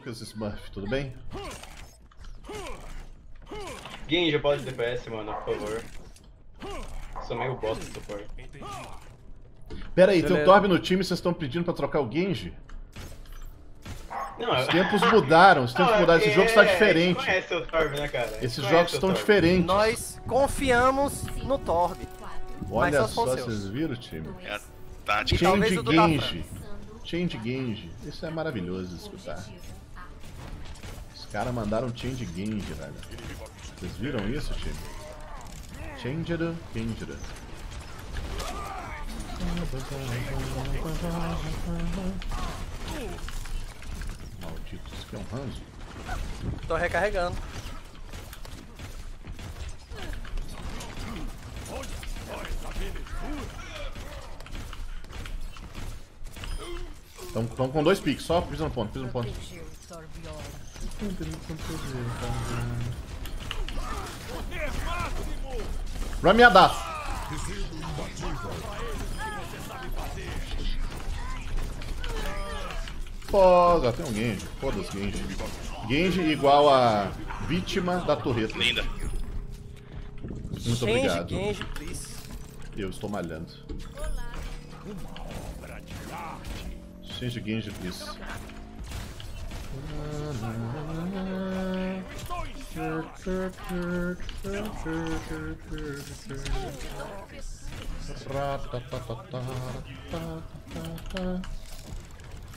Lucas Smurf, tudo bem? Genji, bola de DPS, mano, por favor. Sou meio bosta do suporte. Pera aí, tem o. Torb no time e vocês estão pedindo pra trocar o Genji? Não, Os tempos mudaram, os tempos Não, é mudaram, esse porque jogo está diferente. Conhece o Torb, né, cara? Esses Conhece jogos estão diferentes. Nós confiamos no Torb. Olha só vocês viram, time? É a tática. Change Genji. Change Genji. Isso é maravilhoso de escutar. Caras mandaram Change Genji, velho. Vocês viram isso, time? Changer Genji. Maldito, isso aqui é um ranzo. Tô recarregando. Estão com dois piques, só pisa no ponto, pisa no ponto. Rameadaço! Foda, tem um Genji. Foda-se, Genji. Genji igual a vítima da torreta. Linda. Muito Change, obrigado. Genji, please. Eu estou malhando. Change Genji, please.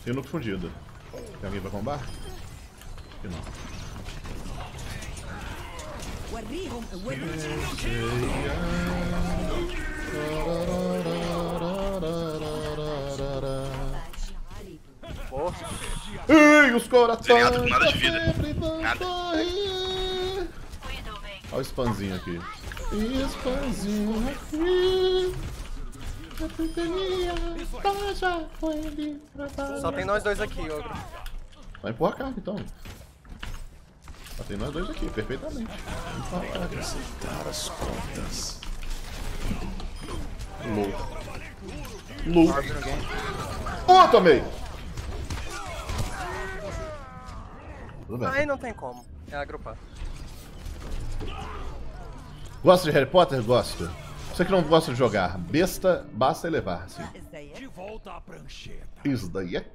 Tem no fundido. Tem alguém pra combar? Que não. Pô, Ei, os corações com nada de vida. Nada. Olha o spamzinho aqui. Spamzinho aqui. A companhia tá já foi só tem nós dois aqui, Ogro. Vai empurrar a carga então. Só tem nós dois aqui, perfeitamente. A carga. Aceitar as contas. Low. Low. Oh, tomei! Tudo bem. Aí não tem como. É agrupar. Gosta de Harry Potter? Gosto. Você que não gosta de jogar, besta, basta elevar, sim. De volta à prancheta. Isso daí é...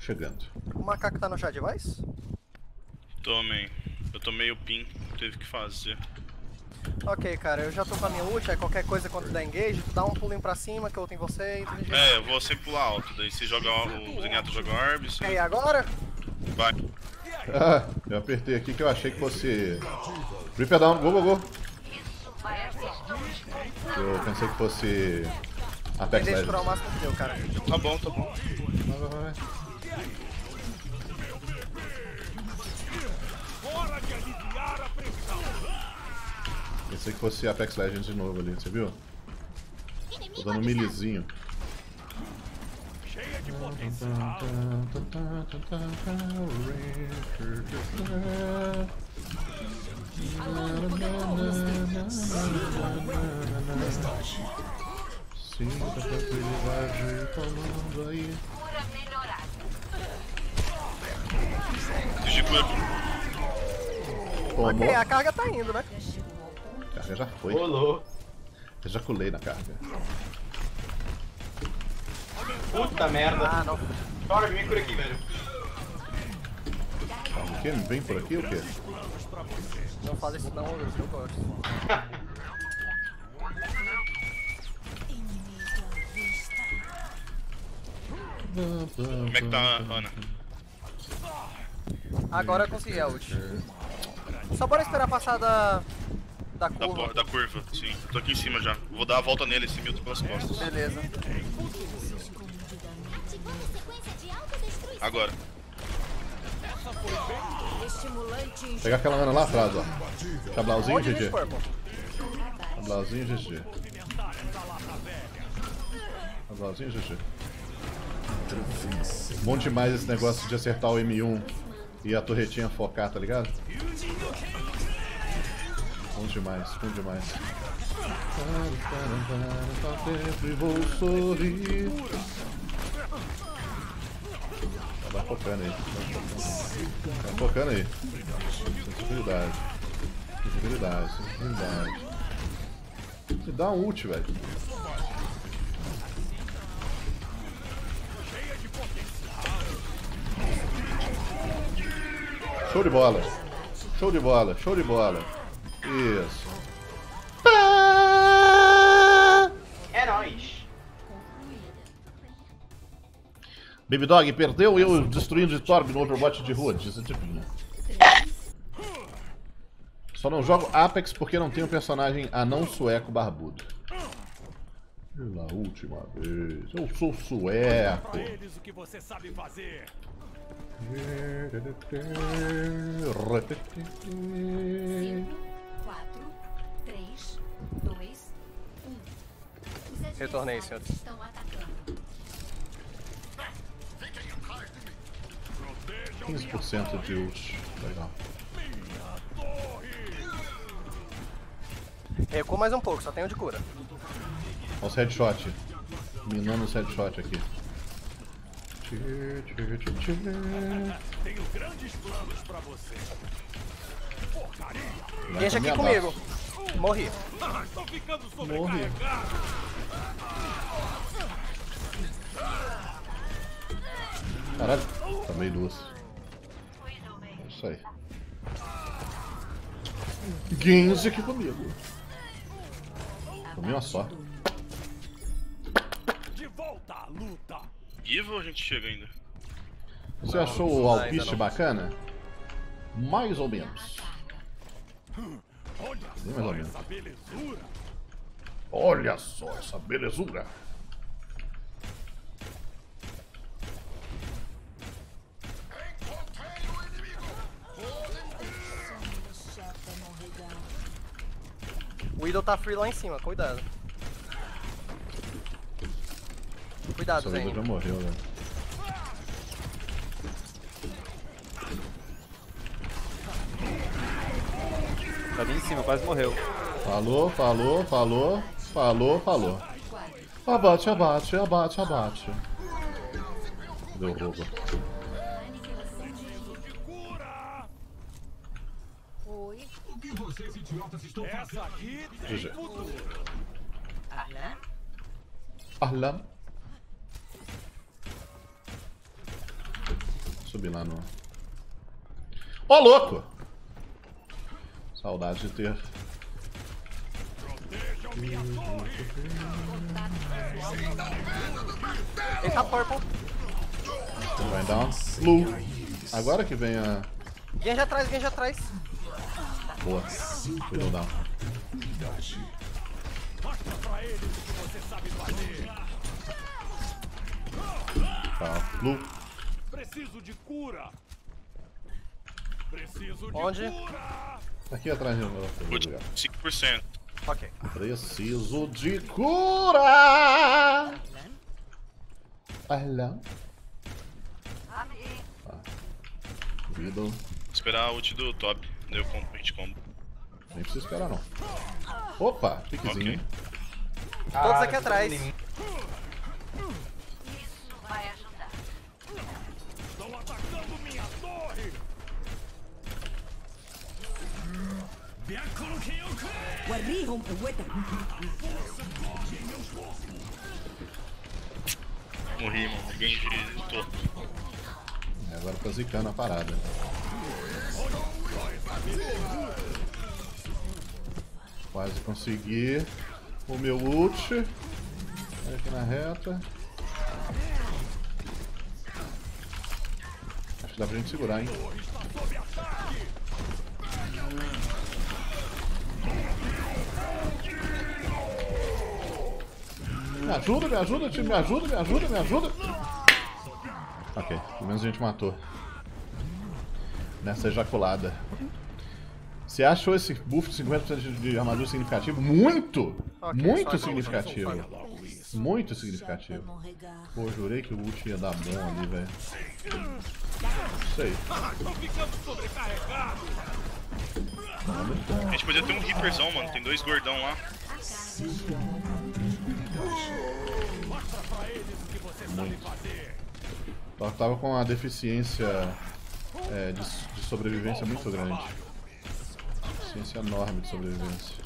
Chegando. O macaco tá no chá de voz? Tomei. Eu tomei o pin, teve que fazer. Ok, cara, eu já tô com a minha ult, aí qualquer coisa quando der engage, tu dá um pulinho pra cima que eu tenho você e É, eu vou sempre pular alto, daí se joga o Zenyatta joga Orb, E aí, agora? Vai. Ah, eu apertei aqui que eu achei que fosse... Reaper down, go, go, go. Eu pensei que fosse... Apex o Legends. máximo que deu, cara. Tá bom, tá bom. Vai, vai, vai. Hora de aliviar a pressão. Pensei que fosse Apex Legends de novo ali, você viu? Tô dando um milizinho. De potencial. Sinta a tranquilidade tomando aí. Cura. Tomou. Ok, a carga tá indo, né? A carga já foi. Rolou. Ejaculei na carga. Puta merda. Ah, não. Torb, me cura aqui, velho. O quê? Vem por aqui o quê? Não fala isso não, eu gosto. Como é que tá a Ana? Agora eu consegui a ult. Só bora esperar passar da... Da Da, curva. por- da curva, sim. Tô aqui em cima já. Vou dar a volta nele, esse Milton pelas costas. Beleza. Agora. Pegar aquela Ana lá atrás, ó. Cablauzinho, GG. Cablauzinho, GG. Cablauzinho, GG. Bom demais esse negócio de acertar o M1 e a torretinha focar, tá ligado? Bom demais, bom demais. Sempre vou sorrir. Vai focando aí. Vai focando aí. Sensibilidade. Sensibilidade, sensibilidade. Se dá um ult, velho. Show de bola. Show de bola, show de bola. Isso. Baby Dog perdeu e eu destruindo de Torb no Overwatch de rua, diz a Tipinha. Só não jogo Apex porque não tenho personagem anão sueco barbudo. Pela última vez, eu sou sueco. Eles o que você sabe fazer. 4, 3, 2, 1. Os Retornei, adversários 15% de ult. Legal. Recua mais um pouco, só tenho de cura. Olha os headshot. Minando os headshot aqui. Tenho grandes planos pra você. Vai Genji aqui comigo. abraço. Morri. Ah, Estou ficando sobrecarregado. Caralho, tá meio aí. Genji aqui comigo. Comi uma só. De volta à luta. Ou a gente chega ainda? Você achou o alpiste não. bacana? Mais ou menos. Olha Bem mais só ou menos. essa belezura. Olha só essa belezura. O Idol tá free lá em cima, cuidado. Cuidado, Essa vida Zen. já morreu, né? Tá ali em cima, quase morreu. Falou, falou, falou, falou, falou. Abate, abate, abate, abate. Deu Essa aqui tem GG. futuro. Arlam. Subir lá no. Ô, louco! Saudade de ter. Eita, Purple. Vai down. Blue. Agora que vem a. Genji atrás, Genji atrás. Boa. Foi down. Mostra pra eles o que você sabe fazer. Tá. Blue. Preciso de cura. Preciso de Onde? cura. Aqui atrás de novo. Ult 5%. Ok. Preciso de cura! Arlam. Tá. Widow. Esperar a ult do top. Daí eu compro, a gente compra. Nem precisa esperar não. Opa, piquezinho. Ok. Todos Ah, aqui atrás. Estão atacando minha torre. Morri, mano. Genji tô. É, agora tá zicando a parada. Quase consegui o meu ult. Vai Aqui na reta. Acho que dá pra gente segurar, hein? Me ajuda, me ajuda, time, me ajuda, me ajuda, me ajuda. Ok, pelo menos a gente matou. Nessa ejaculada. Você achou esse buff de 50% de de armadura significativo? Muito! Ok, muito só significativo. Muito significativo. Pô, jurei que o ult ia dar bom ali, velho. Ficando sobrecarregado. A gente podia ter um Reaperzão, mano. Tem dois gordão lá. Mostra pra eles o que você sabe fazer. Só que tava com uma deficiência é, de, de sobrevivência muito grande. Deficiência enorme de sobrevivência.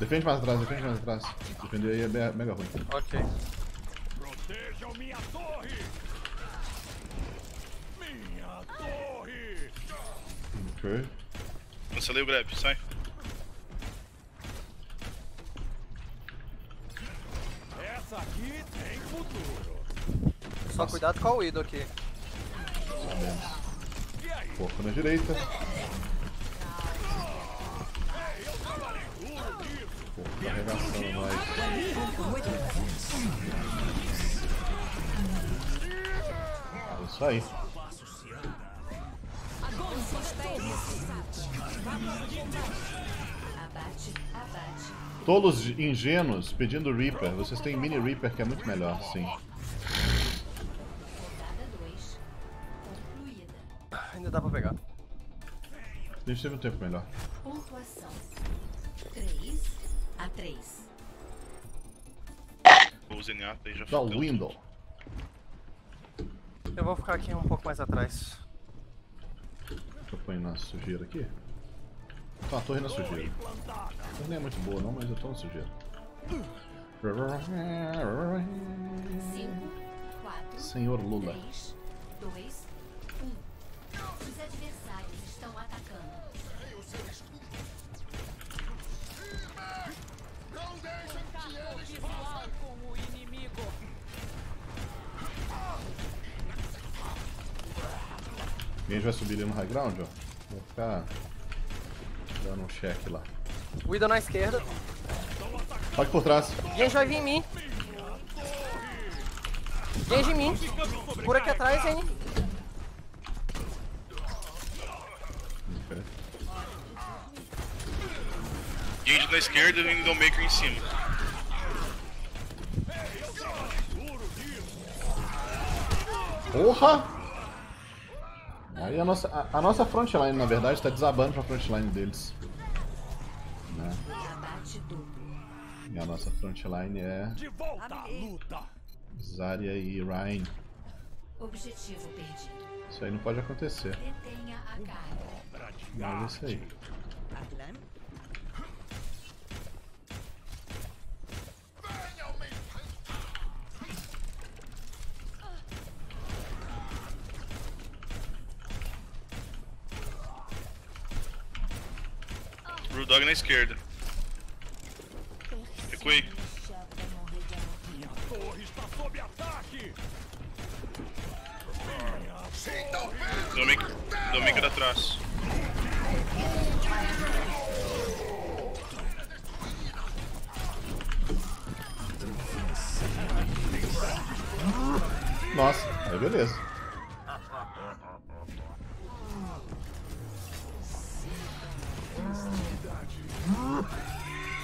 Defende mais atrás, defende mais atrás. Defender aí é be- mega ruim. Ok. Protejam minha torre! Minha torre! Ok. Cancelei o grab, sai. Essa aqui tem futuro! Só cuidado com a Widow aqui. Pouco na direita. Pouco tá arregaçando nós. É isso aí. Abate, abate. Tolos ingênuos pedindo Reaper. Vocês têm Mini Reaper que é muito melhor, sim. Rodada 2. Concluída. Ainda dá pra pegar. A gente teve um tempo melhor. Pontuação. 3 a 3. O Zenyatta aí já Da fudeu. Window. Eu vou ficar aqui um pouco mais atrás. Deixa eu pôr na sujeira aqui. Tá, a torre na sujeira. A torre não é muito boa não, mas eu tô na sujeira. 5, 4, Senhor Lula. 3, 2, 1. Os adversários estão atacando. Quem vai subir ali no high ground, ó. Vou ficar dando um check lá. Widow na esquerda. Pode por trás. Genji vai vir em mim. Genji em mim. Por aqui atrás, hein? Ok. Genji na esquerda e o Widowmaker em cima. Porra! Aí a nossa, a, a nossa frontline, na verdade, tá desabando pra frontline deles. Né? E a nossa frontline é De volta à luta! Zarya e Ryan. Objetivo perdido. Isso aí não pode acontecer. Detenha a carga. Mas é isso aí. Brewdog na esquerda. Recuei. Está sob ataque! Widowmaker, Widowmaker atrás. Nossa, aí beleza.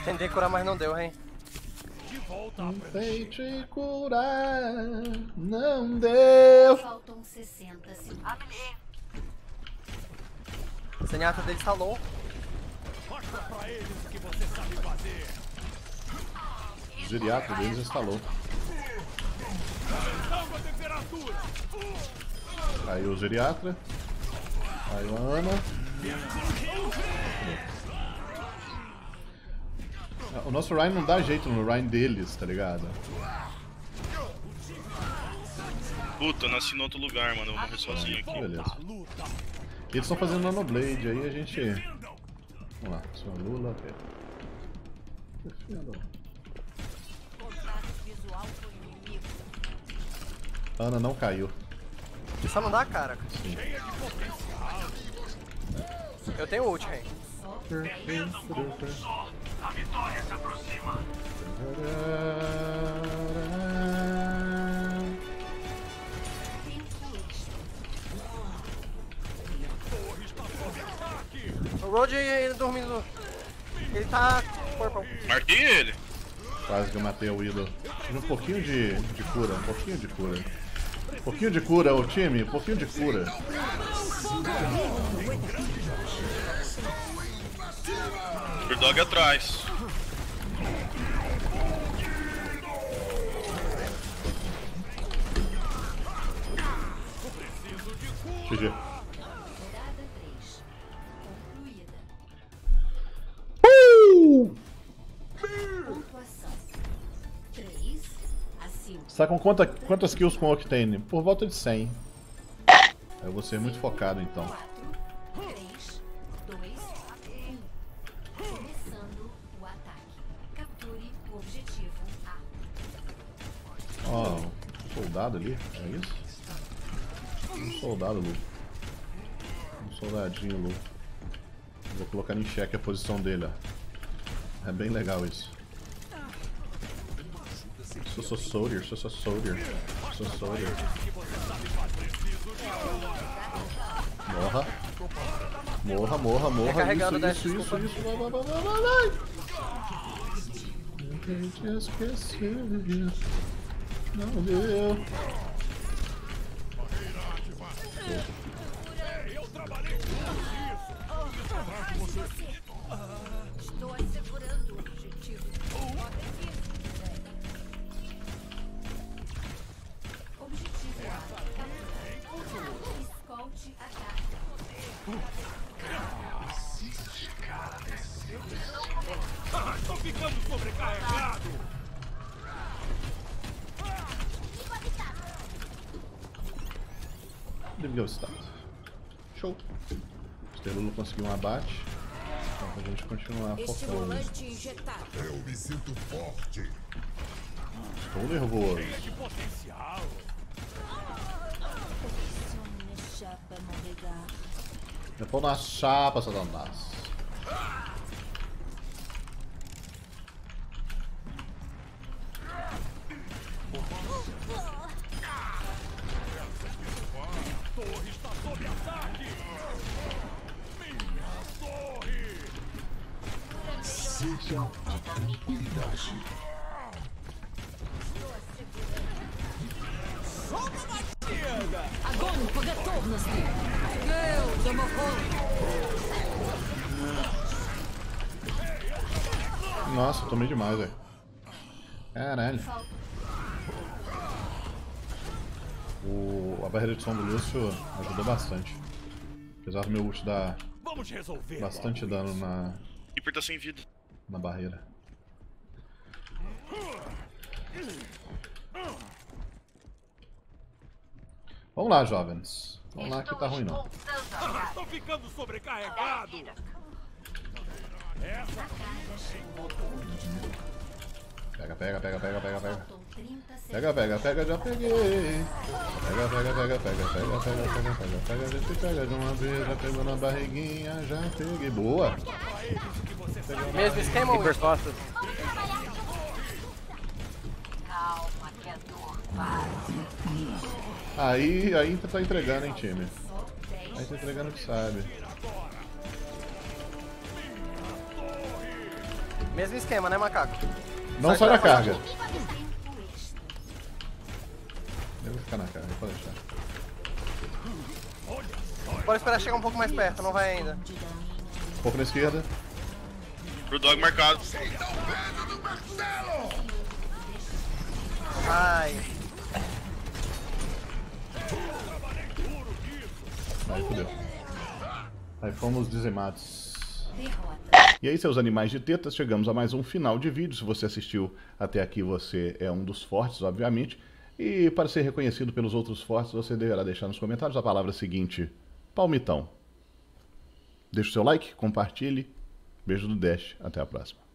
Tentei curar, mas não deu, hein? De volta à Tentei te curar, não deu. Faltam 60 segundos. A Zenyatta dele tá low. Mostra pra eles o que você sabe fazer! O geriatra deles instalou. Aumentando a temperatura! Caiu o geriatra. Caiu a Ana. O nosso Ryan não dá jeito no Ryan deles, tá ligado? Puta, eu nasci em outro lugar, mano. Eu vou morrer sozinho aqui. Beleza. Luta! Eles estão fazendo Nanoblade, aí a gente. Vamos lá, sua Lula. Ana não caiu. Só não dá cara. Sim. Eu tenho ult, hein? O Road ele dormindo. Ele tá. Purple. Marquei ele. Quase que eu matei o Widow. Tive um pouquinho de, de cura, um pouquinho de cura. Um pouquinho de cura, ô time, um pouquinho de cura. Brewdog atrás. RPG. Rodada 3. Concluída. Pontuação. 3 a 5. Você tá com quanta, quantas kills com Octane? Por volta de 100. Eu vou ser muito focado então. Soldado ali, é isso? Um soldado, Lu. Um soldadinho, Lu. Vou colocar em xeque a posição dele, ó. É bem legal isso. Sou sou soldier, sou sou soldier. Sou soldier. Morra. Morra, morra, morra. Isso, Dash, isso, isso, desculpa. isso. Vai, vai, vai, vai, vai. Tentei te esquecer. Não deu. Eu trabalhei com isso. Estou assegurando o objetivo. Objetivo. Escolte a carga. Estou ah, ficando sobrecarregado. Deve go start. Show. O Estelulo conseguiu um abate. Então pra gente continuar focando. injetado. Eu me sinto forte. Estou nervoso. De potencial. Eu tô na chapa, Satanás. Torre está sob ataque. Minha torre. Seja de tranquilidade. Nossa, eu tomei demais, velho. Caralho. O, a barreira de som do Lúcio ajudou bastante. Apesar do meu ult dar bastante dano na, Keeper tá sem vida. Na barreira. Vamos lá, jovens. Vamos lá que tá ruim não. Ah, Tô ficando sobrecarregado. Essa Pega, pega, pega, pega, pega, pega. Faltam 30 segundos. Pega, pega, pega, já peguei. Pega, pega, pega, pega, pega, pega, pega, pega, pega, a gente pega de uma vez, já pegou na barriguinha, já peguei. Boa! Mesmo esquema, Will? costas. Aí, aí tá entregando, hein, time. Aí tá entregando o que sabe. Mesmo esquema, né, macaco? Não Sai sai da carga. Eu vou ficar na carga, pode deixar. Pode esperar chegar um pouco mais perto, não vai ainda. Um pouco na esquerda. Pro dog marcado. Ai, Aí fudeu. Aí fomos dizimados. E aí, seus animais de tetas, chegamos a mais um final de vídeo. Se você assistiu até aqui, você é um dos fortes, obviamente. E para ser reconhecido pelos outros fortes, você deverá deixar nos comentários a palavra seguinte: palmitão. Deixe o seu like, compartilhe. Beijo do Dash. Até a próxima.